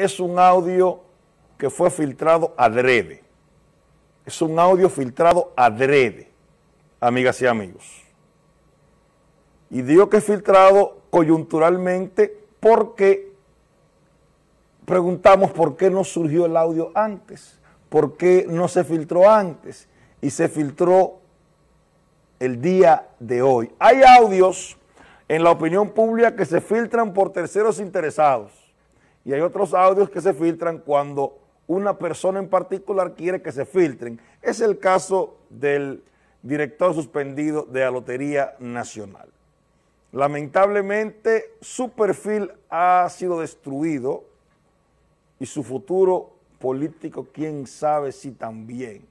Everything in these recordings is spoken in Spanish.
es un audio que fue filtrado adrede. Es un audio filtrado adrede, amigas y amigos. Y digo que es filtrado coyunturalmente porque preguntamos por qué no surgió el audio antes, por qué no se filtró antes y se filtró el día de hoy. Hay audios en la opinión pública que se filtran por terceros interesados y hay otros audios que se filtran cuando una persona en particular quiere que se filtren. Es el caso del director suspendido de la Lotería Nacional. Lamentablemente su perfil ha sido destruido y su futuro político, quién sabe si también.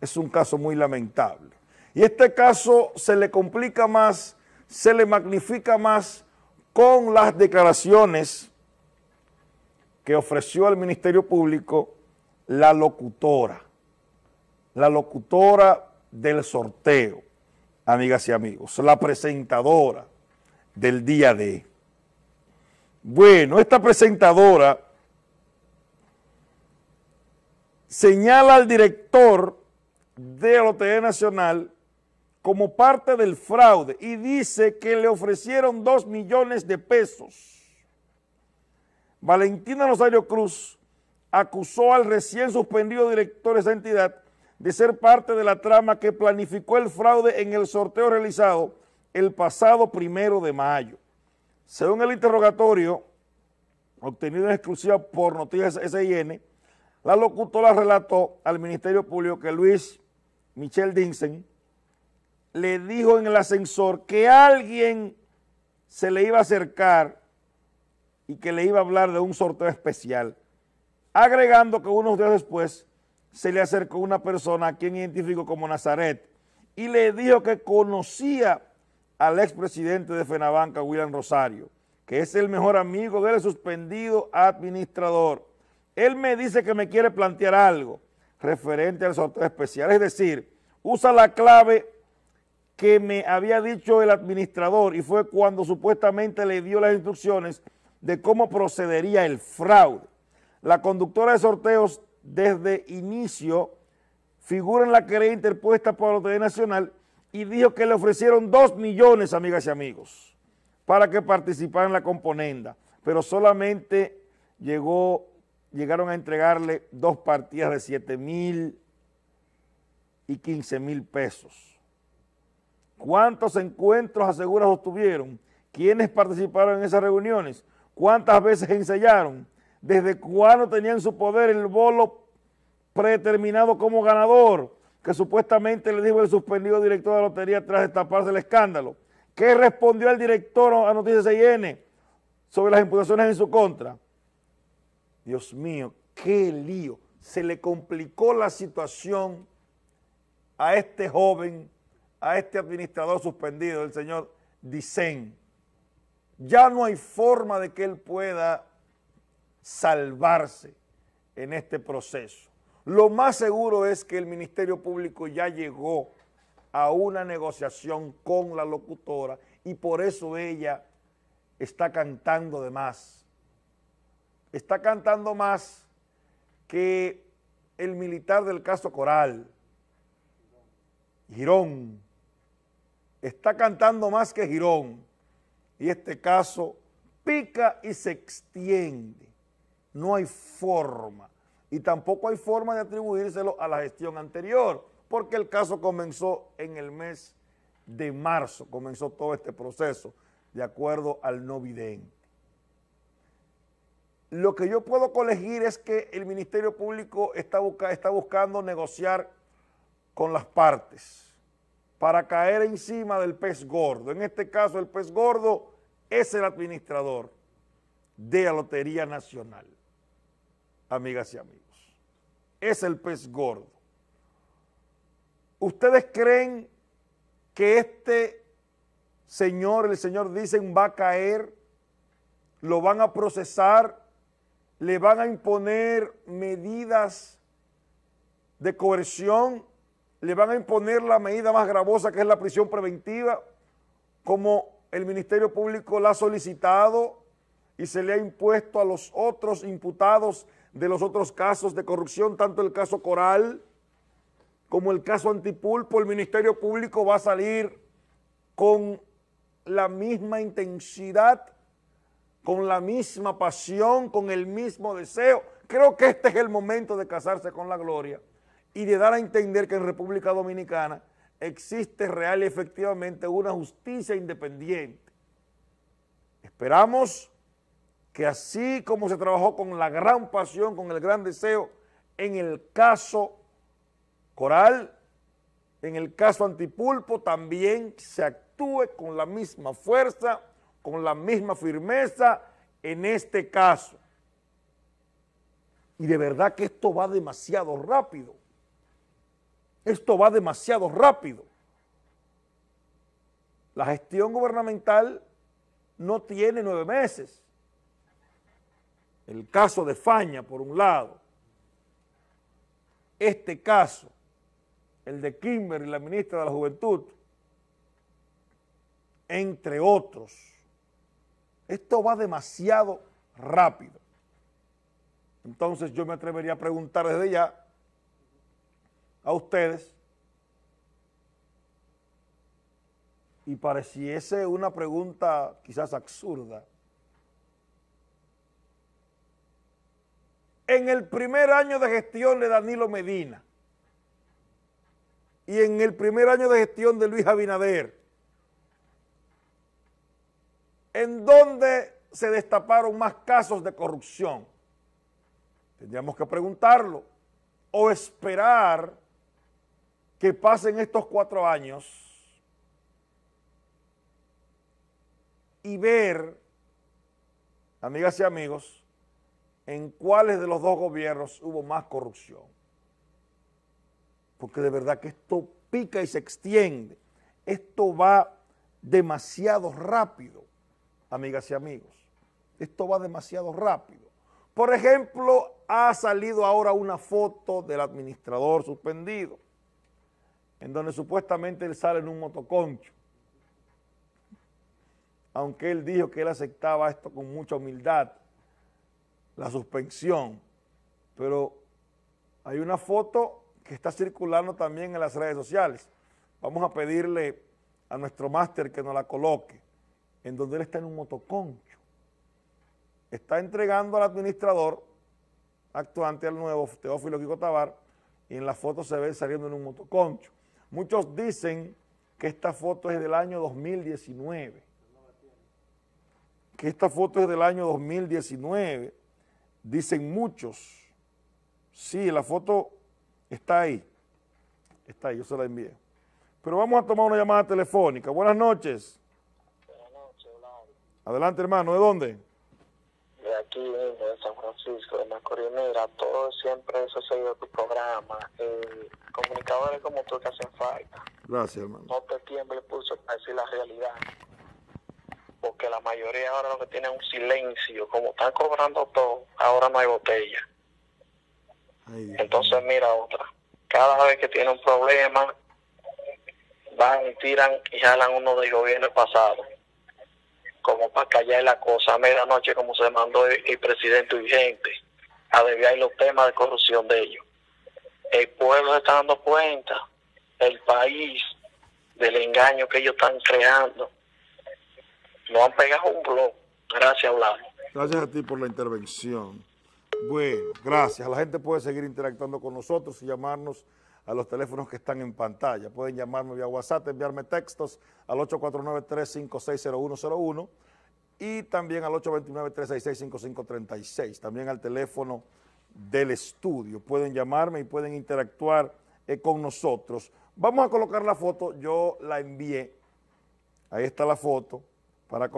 Es un caso muy lamentable. Y este caso se le complica más, se le magnifica más con las declaraciones que ofreció al Ministerio Público la locutora, la locutora del sorteo, amigas y amigos, la presentadora del día de. Bueno, esta presentadora señala al director de la Lotería Nacional como parte del fraude y dice que le ofrecieron dos millones de pesos. Valentina Rosario Cruz acusó al recién suspendido director de esa entidad de ser parte de la trama que planificó el fraude en el sorteo realizado el pasado primero de mayo. Según el interrogatorio obtenido en exclusiva por Noticias SIN, la locutora relató al Ministerio Público que Luis Michel Dinsen le dijo en el ascensor que alguien se le iba a acercar y que le iba a hablar de un sorteo especial, agregando que unos días después se le acercó una persona a quien identificó como Nazaret y le dijo que conocía al expresidente de Fenabanca, William Rosario, que es el mejor amigo del suspendido administrador. Él me dice que me quiere plantear algo referente al sorteo especial, es decir, usa la clave que me había dicho el administrador y fue cuando supuestamente le dio las instrucciones de cómo procedería el fraude. La conductora de sorteos desde inicio figura en la querella interpuesta por la Autoridad Nacional y dijo que le ofrecieron dos millones, amigas y amigos, para que participara en la componenda, pero solamente llegaron a entregarle dos partidas de 7 mil y 15 mil pesos. ¿Cuántos encuentros asegurados obtuvieron? ¿Quiénes participaron en esas reuniones? ¿Cuántas veces ensayaron? ¿Desde cuándo tenían en su poder el bolo predeterminado como ganador? Que supuestamente le dijo el suspendido director de la lotería tras destaparse el escándalo. ¿Qué respondió el director a Noticias CIN sobre las imputaciones en su contra? Dios mío, qué lío. Se le complicó la situación a este joven, a este administrador suspendido, el señor Dicen ya no hay forma de que él pueda salvarse en este proceso. Lo más seguro es que el Ministerio Público ya llegó a una negociación con la locutora y por eso ella está cantando de más. Está cantando más que el militar del caso Coral, Girón. Está cantando más que Girón y este caso pica y se extiende. No hay forma. Y tampoco hay forma de atribuírselo a la gestión anterior, porque el caso comenzó en el mes de marzo, comenzó todo este proceso, de acuerdo al no vidente. Lo que yo puedo colegir es que el Ministerio Público está, está buscando negociar con las partes para caer encima del pez gordo. En este caso, el pez gordo es el administrador de la Lotería Nacional, amigas y amigos. Es el pez gordo. ¿Ustedes creen que este señor, el señor dicen, va a caer, lo van a procesar, le van a imponer medidas de coerción le van a imponer la medida más gravosa que es la prisión preventiva, como el Ministerio Público la ha solicitado y se le ha impuesto a los otros imputados de los otros casos de corrupción, tanto el caso Coral como el caso Antipulpo, el Ministerio Público va a salir con la misma intensidad, con la misma pasión, con el mismo deseo. Creo que este es el momento de casarse con la gloria y de dar a entender que en República Dominicana existe real y efectivamente una justicia independiente. Esperamos que así como se trabajó con la gran pasión, con el gran deseo, en el caso Coral, en el caso Antipulpo, también se actúe con la misma fuerza, con la misma firmeza en este caso. Y de verdad que esto va demasiado rápido. Esto va demasiado rápido. La gestión gubernamental no tiene nueve meses. El caso de Faña, por un lado. Este caso, el de Kimber y la ministra de la Juventud, entre otros. Esto va demasiado rápido. Entonces yo me atrevería a preguntar desde ya a ustedes y pareciese una pregunta quizás absurda. En el primer año de gestión de Danilo Medina y en el primer año de gestión de Luis Abinader, en donde se destaparon más casos de corrupción. Tendríamos que preguntarlo o esperar que pasen estos cuatro años y ver, amigas y amigos, en cuáles de los dos gobiernos hubo más corrupción. Porque de verdad que esto pica y se extiende. Esto va demasiado rápido, amigas y amigos. Esto va demasiado rápido. Por ejemplo, ha salido ahora una foto del administrador suspendido en donde supuestamente él sale en un motoconcho. Aunque él dijo que él aceptaba esto con mucha humildad, la suspensión. Pero hay una foto que está circulando también en las redes sociales. Vamos a pedirle a nuestro máster que nos la coloque, en donde él está en un motoconcho. Está entregando al administrador actuante al nuevo Teófilo Kiko Tabar y en la foto se ve saliendo en un motoconcho. Muchos dicen que esta foto es del año 2019, que esta foto es del año 2019, dicen muchos. Sí, la foto está ahí, está ahí, yo se la envié. Pero vamos a tomar una llamada telefónica. Buenas noches. Buenas noches, Adelante, hermano, ¿de dónde? Aquí, de San Francisco, de Macorís. Mira, todo siempre eso seguido tu programa. Eh, comunicadores como tú que hacen falta. Gracias, hermano. No te tiemble pulso para decir la realidad. Porque la mayoría ahora lo que tiene es un silencio. Como están cobrando todo, ahora no hay botella. Entonces, mira otra. Cada vez que tiene un problema, van y tiran y jalan uno del gobierno pasado. Como para callar la cosa. A medianoche, como se mandó el, el presidente vigente a desviar los temas de corrupción de ellos el pueblo se está dando cuenta, el país, del engaño que ellos están creando. No han pegado un blog. Gracias, Vlad. Gracias a ti por la intervención. Bueno, gracias. La gente puede seguir interactuando con nosotros y llamarnos a los teléfonos que están en pantalla. Pueden llamarme vía WhatsApp, enviarme textos al 849-356-0101 y también al 829-366-5536. También al teléfono del estudio. Pueden llamarme y pueden interactuar eh, con nosotros. Vamos a colocar la foto, yo la envié, ahí está la foto, para